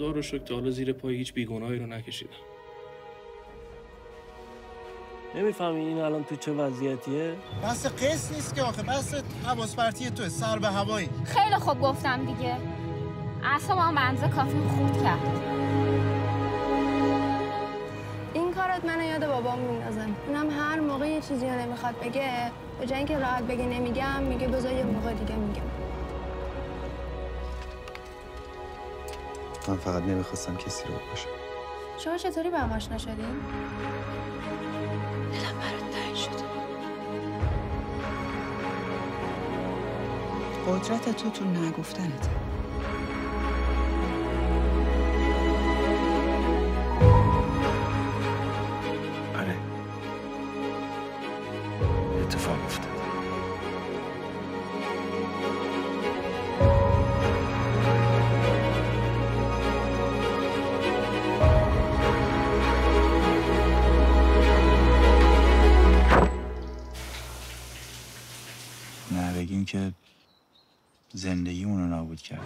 خدا رو شکر تا حالا زیر پای هیچ بیگناهی رو نکشیدم. نمی‌فهمی این الان تو چه وضعیتیه؟ بس قصد نیست که آخه بس حواس پرتی تو سر به هوایی. خیلی خوب گفتم دیگه. اعصابم به اندازه کافی خورد کرد. این کارت منو یاد بابام میندازه اونم هر موقع یه چیزی رو نمی‌خواد بگه به جای اینکه راحت بگه نمیگم میگه بذار یه موقع دیگه میگم. من فقط نمی‌خواستم کسی رو بکشم. شما چطوری به هم آشنا شدین؟ دلم برات تنگ شده. قدرت تو تو نگفتنته آره. اتفاق افتاد. نه بگیم که زندگی اونو نابود کرد.